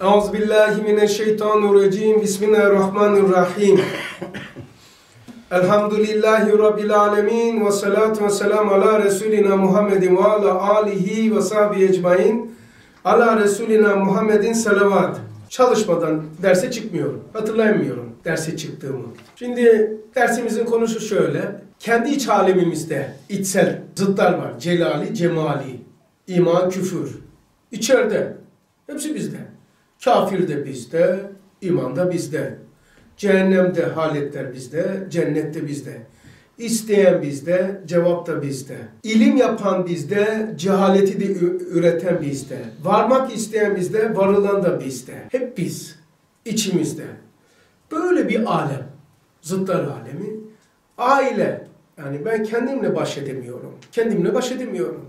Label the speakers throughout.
Speaker 1: Euzubillahimineşşeytanirracim. Bismillahirrahmanirrahim. Elhamdülillahi Rabbil alemin. Ve salatu ve selamu ala Resulina Muhammedin ve ala alihi ve sahbihi ecmain. Ala Resulina Muhammedin salavat. Çalışmadan derse çıkmıyorum. Hatırlayamıyorum derse çıktığımı. Şimdi dersimizin konusu şöyle. Kendi iç alemimizde içsel zıtlar var. Celali, cemali, iman, küfür. İçeride. Hepsi bizde. Kafir de bizde, iman da bizde. Cehennemde haletler bizde, cennette bizde. İsteyen bizde, cevap da bizde. İlim yapan bizde, cehaleti de üreten bizde. Varmak isteyen bizde, varılan da bizde. Hep biz, içimizde. Böyle bir alem, zıtlar alemi. Aile, yani ben kendimle baş edemiyorum. Kendimle baş edemiyorum.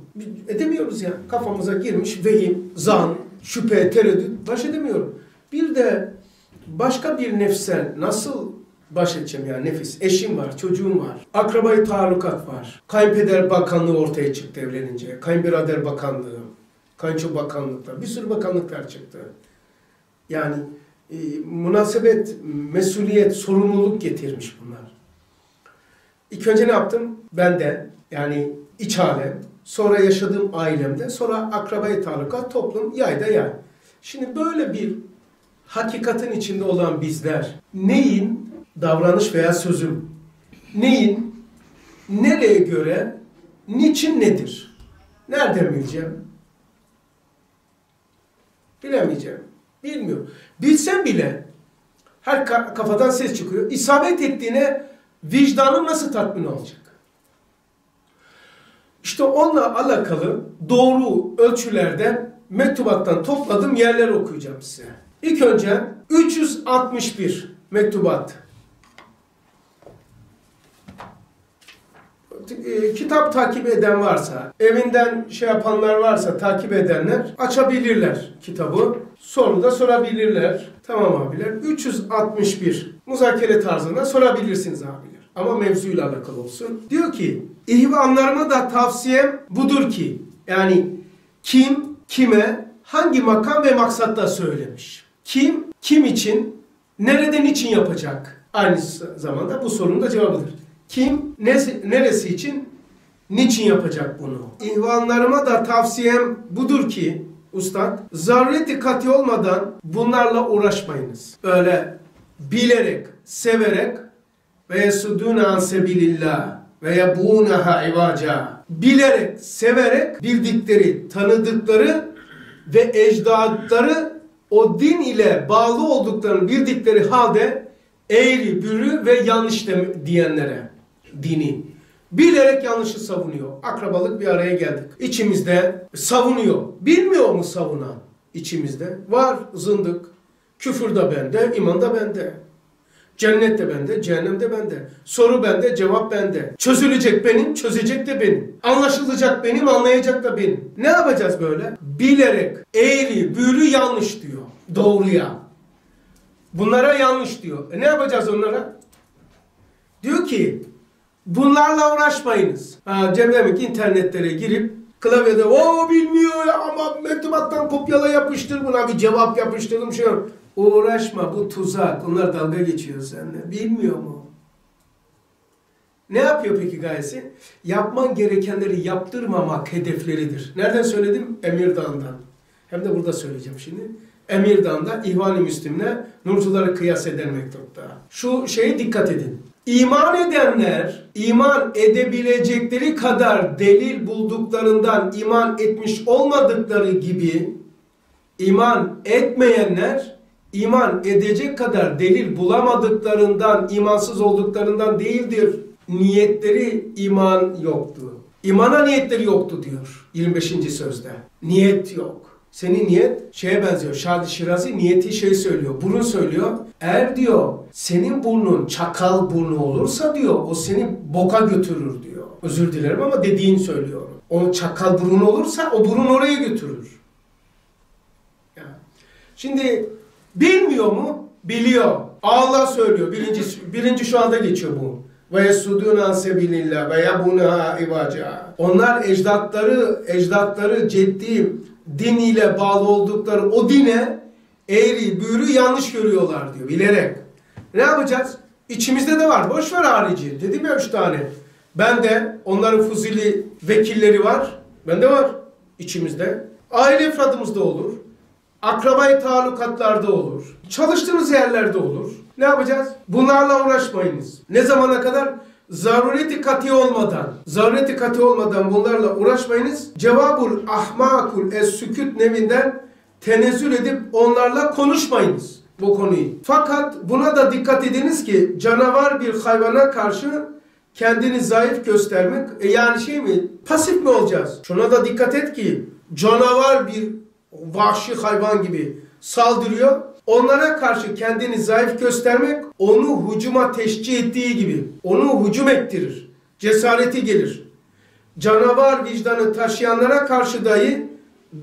Speaker 1: Edemiyoruz ya. Kafamıza girmiş vehim, zan, şüphe, tereddüt baş edemiyorum. Bir de başka bir nefsel nasıl baş edeceğim yani nefis. Eşim var, çocuğum var. Akrabayı talukat var. Kayınpeder bakanlığı ortaya çıktı evlenince. Kayınbirader bakanlığı, kayınço bakanlıklar. Bir sürü bakanlıklar çıktı. Yani e, münasebet, mesuliyet, sorumluluk getirmiş bunlar. İlk önce ne yaptım? Ben de yani iç alem, sonra yaşadığım ailemde, sonra akrabayı talukat, toplum, yayda yay. Şimdi böyle bir hakikatin içinde olan bizler neyin davranış veya sözüm, neyin nereye göre, niçin nedir? Nereden bileceğim? Bilemeyeceğim. Bilmiyorum. Bilsem bile her kafadan ses çıkıyor. İsabet ettiğine vicdanım nasıl tatmin olacak? İşte onunla alakalı doğru ölçülerden mektubattan topladığım yerler okuyacağım size. İlk önce 361 mektubat. E, kitap takip eden varsa, evinden şey yapanlar varsa takip edenler açabilirler kitabı. Soru da sorabilirler. Tamam abiler. 361 muzakere tarzında sorabilirsiniz abiler. Ama mevzuyla alakalı olsun. Diyor ki, ihvanlarıma da tavsiyem budur ki, yani kim, kime, hangi makam ve maksatta söylemiş. Kim, kim için, nereden için yapacak? Aynı zamanda bu sorunun da cevabıdır. Kim, nesi, neresi için, niçin yapacak bunu? İhvanlarıma da tavsiyem budur ki, ustad, zaruri dikkati olmadan bunlarla uğraşmayınız. Öyle bilerek, severek ve yesudûne an sebilillah ve yebûneha ivaca. Bilerek, severek bildikleri, tanıdıkları ve ecdadları o din ile bağlı olduklarını bildikleri halde eğri, bürü ve yanlış diyenlere dini. Bilerek yanlışı savunuyor. Akrabalık bir araya geldik. İçimizde savunuyor. Bilmiyor mu savunan? İçimizde. Var zındık. Küfür de bende, iman da bende. Cennet de bende, cehennem de bende. Soru bende, cevap bende. Çözülecek benim, çözecek de benim. Anlaşılacak benim, anlayacak da benim. Ne yapacağız böyle? Bilerek eğri, büyülü yanlış diyor. Doğruya. Bunlara yanlış diyor. E ne yapacağız onlara? Diyor ki bunlarla uğraşmayınız. Ha, Cem demek internetlere girip klavyede o bilmiyor ya ama mektubattan kopyala yapıştır buna bir cevap yapıştırdım şey yok. Uğraşma bu tuzak. Onlar dalga geçiyor seninle. Bilmiyor mu? Ne yapıyor peki gayesi? Yapman gerekenleri yaptırmamak hedefleridir. Nereden söyledim? Emirdağ'dan. Hem de burada söyleyeceğim şimdi. Emirdağ'da İhvan-ı Müslim'le Nurcuları kıyas eden mektupta. Şu şeye dikkat edin. İman edenler iman edebilecekleri kadar delil bulduklarından iman etmiş olmadıkları gibi iman etmeyenler iman edecek kadar delil bulamadıklarından, imansız olduklarından değildir. Niyetleri iman yoktu. İmana niyetleri yoktu diyor 25. sözde. Niyet yok. Senin niyet şeye benziyor. Şadi Şirazi niyeti şey söylüyor. Burun söylüyor. Eğer diyor senin burnun çakal burnu olursa diyor o seni boka götürür diyor. Özür dilerim ama dediğini söylüyorum. O çakal burun olursa o burun oraya götürür. Yani. Şimdi Bilmiyor mu? Biliyor. Allah söylüyor. Birinci, birinci şu anda geçiyor bu. Ve yesudun an sebilillah ve yabunaha ivaca. Onlar ecdatları, ecdatları ciddi din ile bağlı oldukları o dine eğri, büğrü yanlış görüyorlar diyor bilerek. Ne yapacağız? İçimizde de var. Boş ver harici. Dedim ya üç tane. Ben de onların fuzili vekilleri var. Bende var içimizde. Aile efradımızda olur. Akrabayı talukatlarda olur. Çalıştığınız yerlerde olur. Ne yapacağız? Bunlarla uğraşmayınız. Ne zamana kadar? Zarureti kati olmadan, zarureti kati olmadan bunlarla uğraşmayınız. Cevabul ahmakul es süküt nevinden tenezzül edip onlarla konuşmayınız bu konuyu. Fakat buna da dikkat ediniz ki canavar bir hayvana karşı kendini zayıf göstermek e yani şey mi pasif mi olacağız? Şuna da dikkat et ki canavar bir vahşi hayvan gibi saldırıyor. Onlara karşı kendini zayıf göstermek onu hücuma teşcih ettiği gibi onu hücum ettirir. Cesareti gelir. Canavar vicdanı taşıyanlara karşı dahi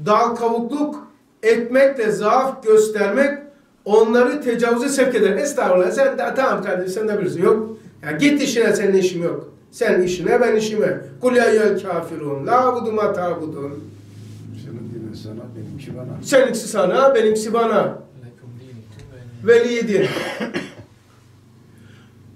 Speaker 1: dal kavukluk etmekle zaaf göstermek onları tecavüze sevk eder. Estağfurullah sen de tamam kardeşim sen de bilirsin. Yok. Ya git işine senin işim yok. Sen işine ben işime. Kul ya kafirun. La abudu ma ta'budun.
Speaker 2: Senin dinin sana, benimki bana.
Speaker 1: Seninkisi sana, benimkisi bana.
Speaker 3: Lekum dinukum ve
Speaker 1: Veliyedin.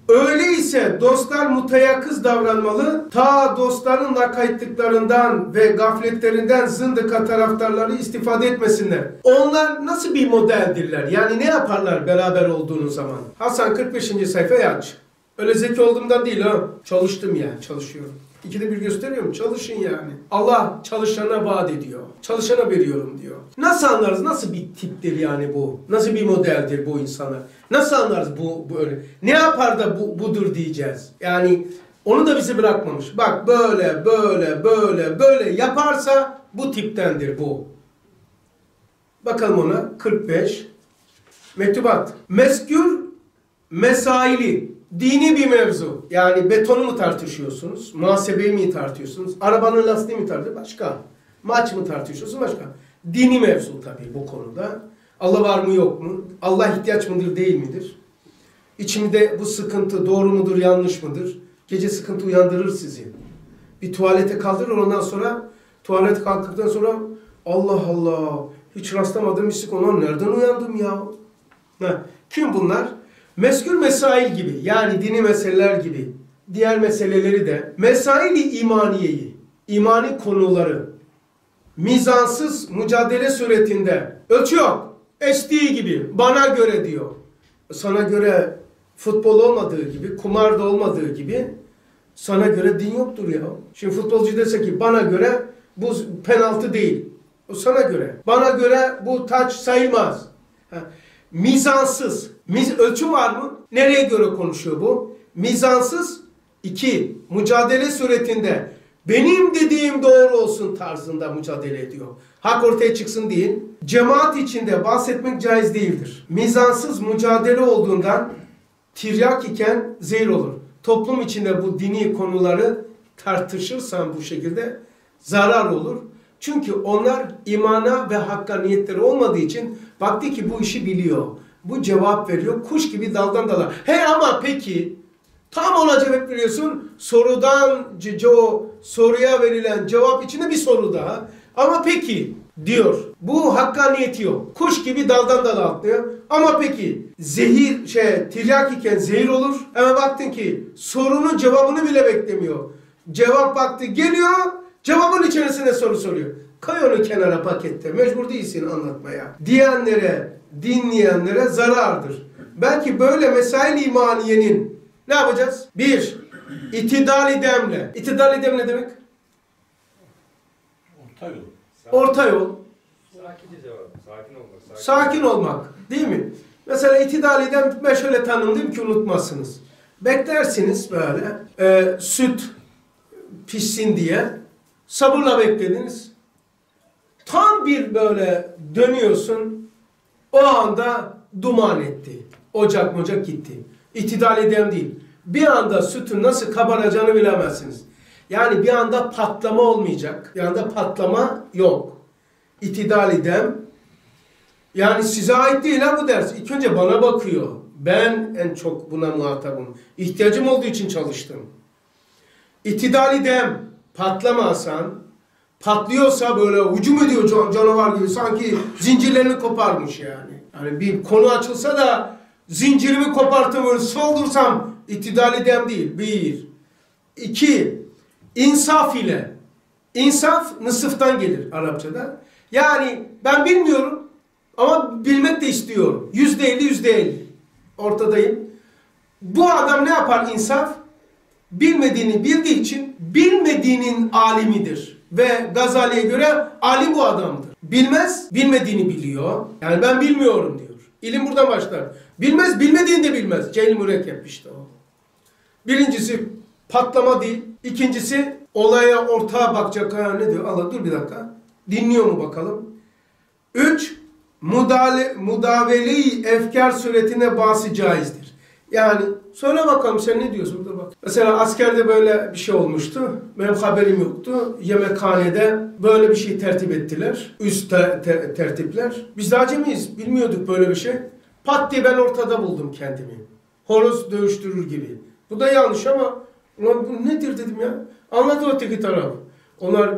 Speaker 1: Öyleyse dostlar mutayakız davranmalı. Ta dostların lakaytlıklarından ve gafletlerinden zındıka taraftarları istifade etmesinler. Onlar nasıl bir modeldirler? Yani ne yaparlar beraber olduğunuz zaman? Hasan 45. sayfayı aç. Öyle zeki olduğumdan değil ha. Çalıştım yani, çalışıyorum. İkide bir gösteriyorum. Çalışın yani. Allah çalışana vaat ediyor. Çalışana veriyorum diyor. Nasıl anlarız? Nasıl bir tiptir yani bu? Nasıl bir modeldir bu insanlar? Nasıl anlarız bu böyle? Ne yapar da bu budur diyeceğiz. Yani onu da bizi bırakmamış. Bak böyle böyle böyle böyle yaparsa bu tiptendir bu. Bakalım ona 45 mektubat. Meskür mesaili dini bir mevzu. Yani betonu mu tartışıyorsunuz? Muhasebeyi mi tartışıyorsunuz? Arabanın lastiği mi tartışıyorsunuz? Başka. Maç mı tartışıyorsunuz? Başka. Dini mevzu tabii bu konuda. Allah var mı yok mu? Allah ihtiyaç mıdır değil midir? İçimde bu sıkıntı doğru mudur yanlış mıdır? Gece sıkıntı uyandırır sizi. Bir tuvalete kaldırır ondan sonra tuvalete kalktıktan sonra Allah Allah hiç rastlamadığım bir sıkıntı. Nereden uyandım ya? Ha, kim bunlar? Meskül mesail gibi yani dini meseleler gibi diğer meseleleri de mesaili imaniyeyi, imani konuları mizansız mücadele suretinde ölçü yok. Estiği gibi bana göre diyor. Sana göre futbol olmadığı gibi, kumar da olmadığı gibi sana göre din yoktur ya. Şimdi futbolcu dese ki bana göre bu penaltı değil. O sana göre. Bana göre bu taç sayılmaz. Ha. Mizansız. Miz, ölçü var mı? Nereye göre konuşuyor bu? Mizansız. iki Mücadele suretinde benim dediğim doğru olsun tarzında mücadele ediyor. Hak ortaya çıksın değil. Cemaat içinde bahsetmek caiz değildir. Mizansız mücadele olduğundan tiryak iken zehir olur. Toplum içinde bu dini konuları tartışırsan bu şekilde zarar olur. Çünkü onlar imana ve hakka niyetleri olmadığı için vakti ki bu işi biliyor. Bu cevap veriyor. Kuş gibi daldan dala. He ama peki tam ona cevap veriyorsun. Sorudan o soruya verilen cevap içinde bir soru daha. Ama peki diyor. Bu hakkaniyeti yok. Kuş gibi daldan dala atlıyor. Ama peki zehir şey tiryak iken zehir olur. Ama baktın ki sorunun cevabını bile beklemiyor. Cevap baktı geliyor. Cevabın içerisine soru soruyor. Koy onu kenara pakette. Mecbur değilsin anlatmaya. Diyenlere, dinleyenlere zarardır. Belki böyle mesail imaniyenin ne yapacağız? Bir, itidali demle. İtidali dem ne demek?
Speaker 2: Orta yol.
Speaker 1: Orta yol.
Speaker 4: Sakince cevap. Sakin olmak. Sakin.
Speaker 1: Sakin olmak. Değil mi? Mesela itidaliden ben şöyle tanımlayayım ki unutmazsınız. Beklersiniz böyle e, süt pişsin diye. Sabırla beklediniz. Tam bir böyle dönüyorsun. O anda duman etti. Ocak mocak gitti. İtidal edem değil. Bir anda sütün nasıl kabaracağını bilemezsiniz. Yani bir anda patlama olmayacak. Bir anda patlama yok. İtidal edem. Yani size ait değil ha bu ders. İlk önce bana bakıyor. Ben en çok buna muhatabım. İhtiyacım olduğu için çalıştım. İtidal edem. Patlama Hasan. patlıyorsa böyle hücum ediyor can- canavar gibi sanki zincirlerini koparmış yani. Yani bir konu açılsa da zincirimi kopartıp soldursam iktidali dem değil. Bir. İki. insaf ile. İnsaf nısıftan gelir Arapçada. Yani ben bilmiyorum ama bilmek de istiyorum. Yüzde elli, yüzde elli. Ortadayım. Bu adam ne yapar insaf? Bilmediğini bildiği için bilmediğinin alimidir. Ve Gazali'ye göre alim bu adamdır. Bilmez, bilmediğini biliyor. Yani ben bilmiyorum diyor. İlim buradan başlar. Bilmez, bilmediğini de bilmez. Cehil mürekkep işte o. Birincisi patlama değil. İkincisi olaya ortağa bakacak. Ha, ne diyor? Allah dur bir dakika. Dinliyor mu bakalım? Üç, mudale, mudaveli efkar suretine bahsi caizdir. Yani söyle bakalım sen ne diyorsun? Dur bak. Mesela askerde böyle bir şey olmuştu. Benim haberim yoktu. Yemekhanede böyle bir şey tertip ettiler. Üst te- te- tertipler. Biz de acemiyiz. Bilmiyorduk böyle bir şey. Pat diye ben ortada buldum kendimi. Horoz dövüştürür gibi. Bu da yanlış ama ulan bu nedir dedim ya. Anladı öteki taraf. Onlar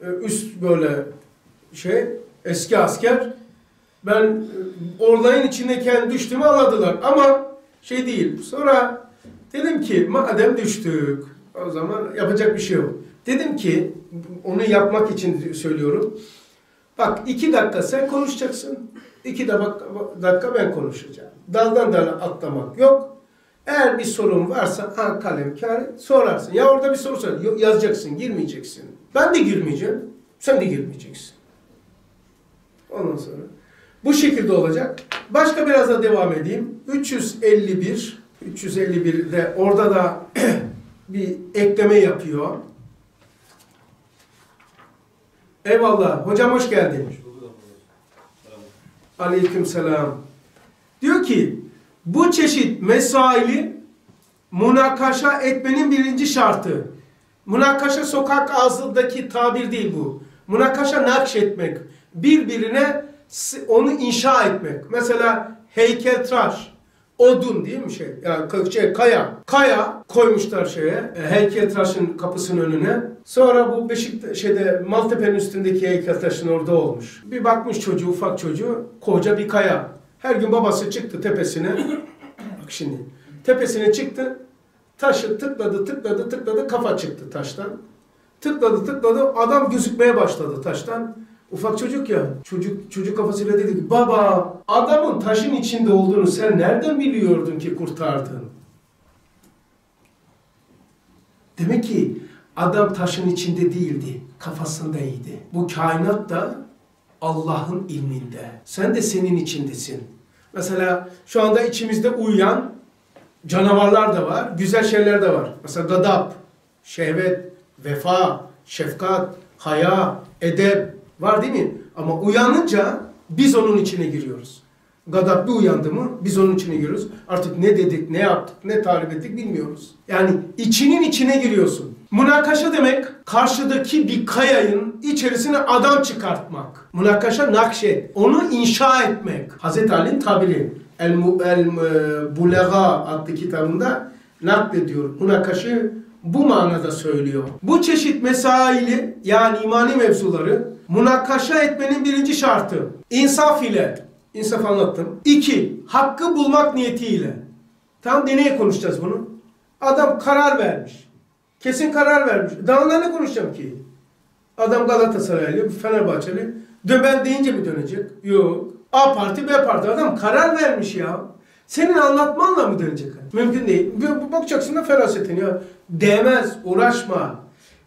Speaker 1: e, üst böyle şey eski asker ben e, orlayın içindeyken düştüğümü anladılar ama şey değil. Sonra dedim ki madem düştük o zaman yapacak bir şey yok. Dedim ki onu yapmak için söylüyorum. Bak iki dakika sen konuşacaksın. iki dakika, ben konuşacağım. Daldan dala atlamak yok. Eğer bir sorun varsa ha kalem kağıt sorarsın. Ya orada bir soru sor. Yazacaksın, girmeyeceksin. Ben de girmeyeceğim. Sen de girmeyeceksin. Ondan sonra bu şekilde olacak. Başka biraz da devam edeyim. 351 351'de orada da bir ekleme yapıyor. Eyvallah. Hocam hoş geldin. Aleyküm selam. Diyor ki bu çeşit mesaili münakaşa etmenin birinci şartı. Münakaşa sokak ağzındaki tabir değil bu. Münakaşa nakşetmek. Birbirine onu inşa etmek. Mesela heykeltıraş. Odun değil mi şey? Yani şey, kaya. Kaya koymuşlar şeye. e, Heykeltıraşın kapısının önüne. Sonra bu Beşik şeyde Maltepe'nin üstündeki heykeltıraşın orada olmuş. Bir bakmış çocuğu, ufak çocuğu, koca bir kaya. Her gün babası çıktı tepesine. Bak şimdi. Tepesine çıktı. Taşı tıkladı, tıkladı, tıkladı. Kafa çıktı taştan. Tıkladı, tıkladı. Adam gözükmeye başladı taştan. Ufak çocuk ya. Çocuk çocuk kafasıyla dedi ki baba adamın taşın içinde olduğunu sen nereden biliyordun ki kurtardın? Demek ki adam taşın içinde değildi. Kafasındaydı. Bu kainat da Allah'ın ilminde. Sen de senin içindesin. Mesela şu anda içimizde uyuyan canavarlar da var, güzel şeyler de var. Mesela gadap, şehvet, vefa, şefkat, haya, edep var değil mi? Ama uyanınca biz onun içine giriyoruz. Gadap bir uyandı mı biz onun içine giriyoruz. Artık ne dedik, ne yaptık, ne tarif ettik bilmiyoruz. Yani içinin içine giriyorsun. Münakaşa demek karşıdaki bir kayayın içerisine adam çıkartmak. Münakaşa nakşet. Onu inşa etmek. Hazreti Ali'nin tabiri. El, El Bulega adlı kitabında naklediyor. Münakaşı bu manada söylüyor. Bu çeşit mesaili yani imani mevzuları münakaşa etmenin birinci şartı. insaf ile. İnsaf anlattım. İki, hakkı bulmak niyetiyle. Tam deneye konuşacağız bunu. Adam karar vermiş. Kesin karar vermiş. Daha ne konuşacağım ki? Adam Galatasaraylı, Fenerbahçeli. Dön ben deyince mi dönecek? Yok. A parti, B parti. Adam karar vermiş ya. Senin anlatmanla mı dönecek? Mümkün değil. Bakacaksın da ferasetin ya. Değmez, uğraşma.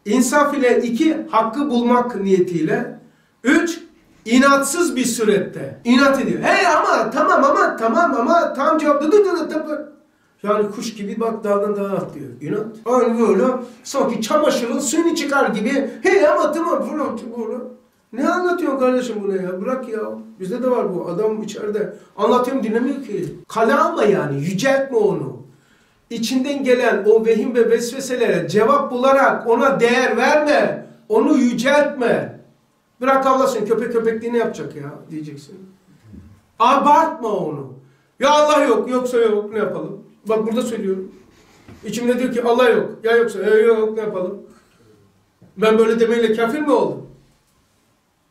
Speaker 1: İnsaf ile iki, hakkı bulmak niyetiyle. Üç, inatsız bir surette. İnat ediyor. Hey ama tamam ama tamam ama tam cevap. Dı dı dı dı. Yani kuş gibi bak dağdan dağa atlıyor. İnat. Aynı böyle sanki çamaşırın suyunu çıkar gibi. Hey ama tamam falan böyle. Ne anlatıyorsun kardeşim bunu ya? Bırak ya. Bizde de var bu. Adam içeride. Anlatıyorum dinlemiyor ki. Kale alma yani. Yüceltme onu. İçinden gelen o vehim ve vesveselere cevap bularak ona değer verme. Onu yüceltme. Bırak Allah'sın köpek köpekliğini yapacak ya diyeceksin. Abartma onu. Ya Allah yok, yoksa yok ne yapalım? Bak burada söylüyorum. İçimde diyor ki Allah yok, ya yoksa e, yok ne yapalım? Ben böyle demeyle kafir mi oldum?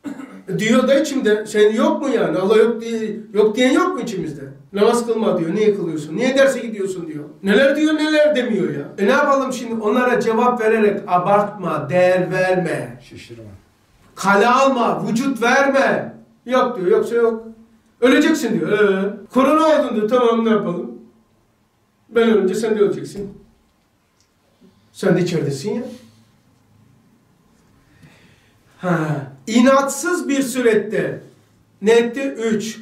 Speaker 1: Diyor da içimde. Sen yok mu yani? Allah yok diye, yok diyen yok mu içimizde? Namaz kılma diyor. Niye kılıyorsun? Niye derse gidiyorsun diyor. Neler diyor neler demiyor ya. E ne yapalım şimdi? Onlara cevap vererek abartma, değer verme.
Speaker 2: Şişirme.
Speaker 1: Kale alma, vücut verme. Yok diyor, yoksa yok. Öleceksin diyor. Ee, korona oldun diyor. Tamam ne yapalım? Ben ölünce sen de öleceksin. Sen de içeridesin ya. Ha, inatsız bir surette ne etti? Üç.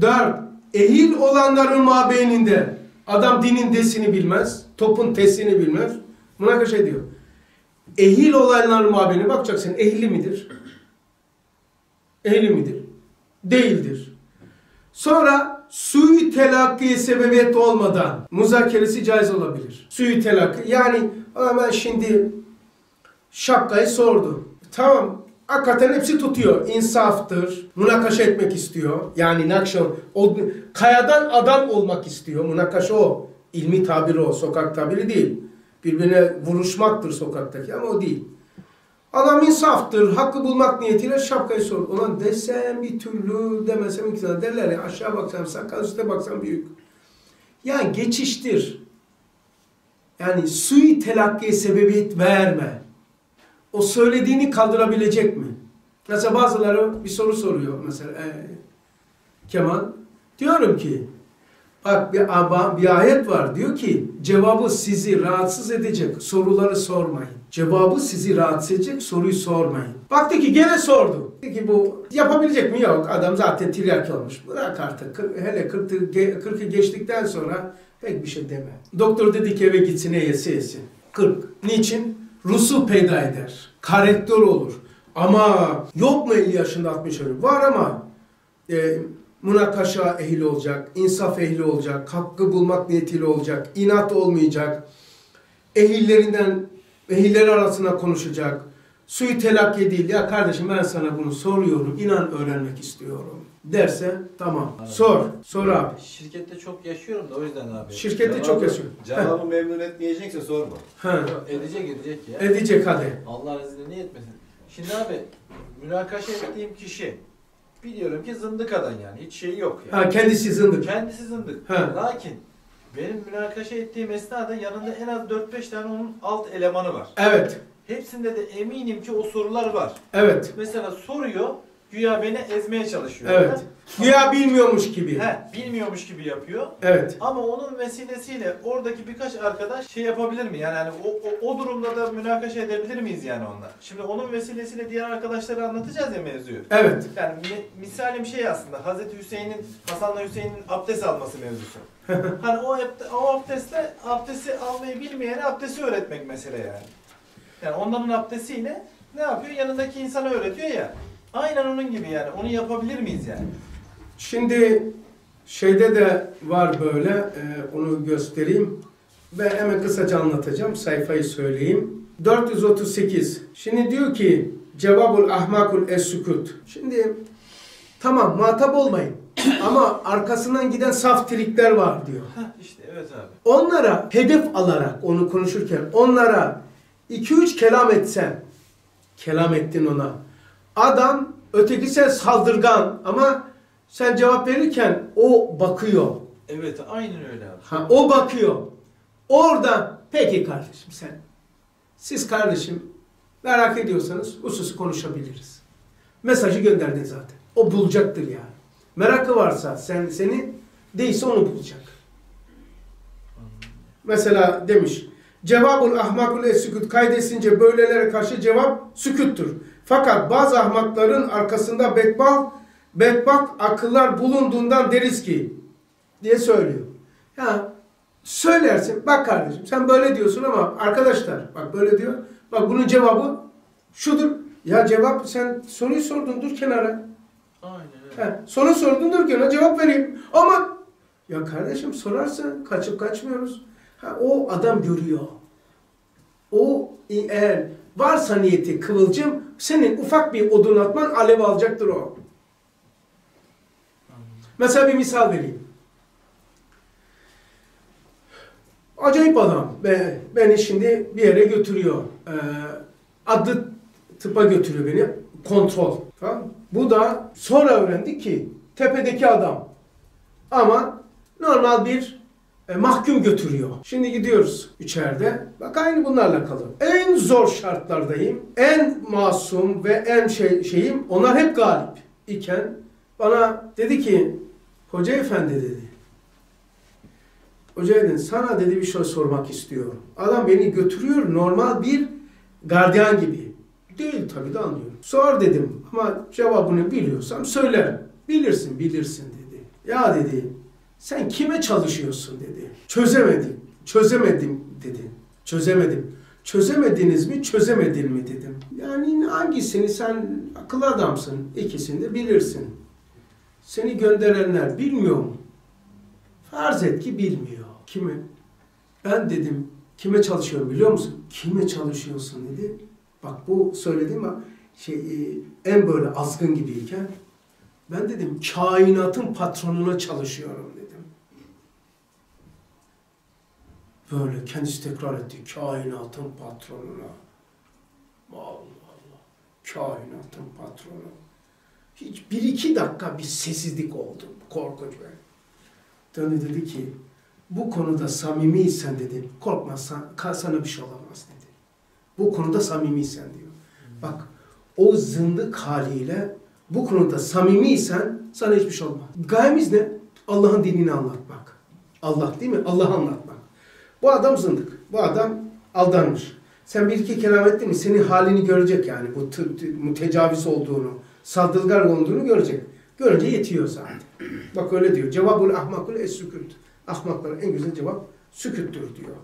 Speaker 1: Dört. Ehil olanların mabeyninde adam dinin desini bilmez, topun tesini bilmez. Münakaşa ediyor. Ehil olanların mabeyine bakacaksın. Ehli midir? Ehli midir? Değildir. Sonra suyu telakkiye sebebiyet olmadan muzakeresi caiz olabilir. Suyu telakki. Yani ben şimdi şapkayı sordu. Tamam. Hakikaten hepsi tutuyor. İnsaftır. Münakaşa etmek istiyor. Yani nakşa, o kayadan adam olmak istiyor. Münakaşa o. İlmi tabiri o. Sokak tabiri değil. Birbirine vuruşmaktır sokaktaki ama o değil. Adam insaftır, hakkı bulmak niyetiyle şapkayı sor. Ulan desem bir türlü, demesem iki tane derler ya aşağı baksam sakal üstte baksam büyük. Yani geçiştir. Yani sui telakkiye sebebiyet verme. O söylediğini kaldırabilecek mi? Mesela bazıları bir soru soruyor mesela e, Kemal. Diyorum ki bak bir, aba- bir ayet var diyor ki cevabı sizi rahatsız edecek soruları sormayın. Cevabı sizi rahatsız edecek soruyu sormayın. Baktı ki gene sordu. Dedi ki bu yapabilecek mi? Yok adam zaten tiryaki olmuş. Bırak artık hele 40'ı ge- 40'ı geçtikten sonra pek bir şey deme. Doktor dedi ki eve gitsin ne yese yesin. 40. Niçin? Rusu peyda eder. Karakter olur. Ama yok mu 50 yaşında 60 yaşında? Var ama e, münakaşa ehli olacak, insaf ehli olacak, hakkı bulmak niyetiyle olacak, inat olmayacak, ehillerinden, ehiller arasında konuşacak, suyu telakki değil, ya kardeşim ben sana bunu soruyorum, inan öğrenmek istiyorum derse tamam. Sor, sor abi.
Speaker 3: Şirkette çok yaşıyorum da o yüzden abi.
Speaker 1: Şirkette çok yaşıyor.
Speaker 5: Cevabı memnun etmeyecekse sorma.
Speaker 1: Ha,
Speaker 3: edecek edecek ya.
Speaker 1: edecek hadi.
Speaker 3: Allah izniyle niye etmesin? Şimdi abi münakaşa ettiğim kişi biliyorum ki zındıkadan yani hiç şeyi yok yani.
Speaker 1: Ha, kendisi zındık.
Speaker 3: Kendisi zındık.
Speaker 1: Ha.
Speaker 3: Lakin benim münakaşa ettiğim esnada yanında en az 4-5 tane onun alt elemanı var.
Speaker 1: Evet,
Speaker 3: Hepsinde de eminim ki o sorular var.
Speaker 1: evet,
Speaker 3: Mesela soruyor, güya beni ezmeye çalışıyor.
Speaker 1: evet. Güya bilmiyormuş gibi.
Speaker 3: He, bilmiyormuş gibi yapıyor.
Speaker 1: Evet.
Speaker 3: Ama onun vesilesiyle oradaki birkaç arkadaş şey yapabilir mi? Yani hani o, o, o durumda da münakaşa edebilir miyiz yani onunla? Şimdi onun vesilesiyle diğer arkadaşlara anlatacağız ya mevzuyu.
Speaker 1: Evet.
Speaker 3: Yani mi, misalim şey aslında Hazreti Hüseyin'in Hasan'la Hüseyin'in abdest alması mevzusu. hani o, o abdestle abdesti almayı bilmeyene abdesti öğretmek mesele yani. Yani onların abdestiyle ne yapıyor? Yanındaki insana öğretiyor ya. Aynen onun gibi yani. Onu yapabilir miyiz yani?
Speaker 1: Şimdi şeyde de var böyle, e, onu göstereyim. Ben hemen kısaca anlatacağım, sayfayı söyleyeyim. 438. Şimdi diyor ki, cevabul ahmakul es-sukut. Şimdi tamam muhatap olmayın. Ama arkasından giden saf trikler var diyor.
Speaker 3: Heh, işte evet abi.
Speaker 1: Onlara hedef alarak onu konuşurken onlara 2-3 kelam etsen, kelam ettin ona. Adam öteki sen saldırgan ama sen cevap verirken o bakıyor.
Speaker 3: Evet aynen öyle abi.
Speaker 1: Ha, o bakıyor. Orada peki kardeşim sen. Siz kardeşim merak ediyorsanız hususu konuşabiliriz. Mesajı gönderdin zaten. O bulacaktır yani. Merakı varsa sen seni değilse onu bulacak. Mesela demiş. Cevabul ahmakul esüküt kaydesince böylelere karşı cevap süküttür. Fakat bazı ahmakların arkasında bedbaht, bedbaht akıllar bulunduğundan deriz ki diye söylüyor. Ya söylersin bak kardeşim sen böyle diyorsun ama arkadaşlar bak böyle diyor. Bak bunun cevabı şudur. Ya cevap sen soruyu sordun dur kenara.
Speaker 3: Aynen öyle.
Speaker 1: Soru sordun dur kenara cevap vereyim. Ama ya kardeşim sorarsın kaçıp kaçmıyoruz. Ha, o adam görüyor. O eğer varsa niyeti kıvılcım senin ufak bir odun atman alev alacaktır o. Mesela bir misal vereyim. Acayip adam. Be- Beni şimdi bir yere götürüyor. Ee, adlı tıpa götürüyor beni. Kontrol. Tamam? Bu da sonra öğrendik ki tepedeki adam. Ama normal bir e, mahkum götürüyor. Şimdi gidiyoruz içeride. Bak aynı bunlarla kalın. En zor şartlardayım. En masum ve en şey, şeyim onlar hep galip iken bana dedi ki hoca efendi dedi. Hoca dedi sana dedi bir şey sormak istiyorum. Adam beni götürüyor normal bir gardiyan gibi. Değil tabii de anlıyorum. Sor dedim ama cevabını biliyorsam söylerim. Bilirsin bilirsin dedi. Ya dedi sen kime çalışıyorsun dedi. Çözemedim. Çözemedim dedi. Çözemedim. Çözemediniz mi çözemedin mi dedim. Yani hangisini sen akıllı adamsın. İkisini de bilirsin. Seni gönderenler bilmiyor mu? Farz et ki bilmiyor. Kimi? Ben dedim kime çalışıyorum biliyor musun? Kime çalışıyorsun dedi. Bak bu söylediğim şey e, en böyle azgın gibiyken ben dedim kainatın patronuna çalışıyorum dedim. Böyle kendisi tekrar etti. Kainatın patronuna. Allah Allah. Kainatın patronu. Hiç bir iki dakika bir sessizlik oldu. Korkunç böyle. Döndü dedi ki bu konuda samimiysen dedi. Korkmazsan sana bir şey olamaz dedi. Bu konuda samimiysen diyor. Bak o zındık haliyle bu konuda samimiysen sana hiçbir şey olmaz. Gayemiz ne? Allah'ın dinini anlatmak. Allah değil mi? Allah'ı anlatmak. Bu adam zındık. Bu adam aldanmış. Sen bir iki kelam ettin mi senin halini görecek yani. Bu mütecaviz olduğunu, saldırgar olduğunu görecek. Görünce yetiyor zaten. Bak öyle diyor. Cevabul ahmakul es sükut. Ahmakların en güzel cevap süküttür diyor.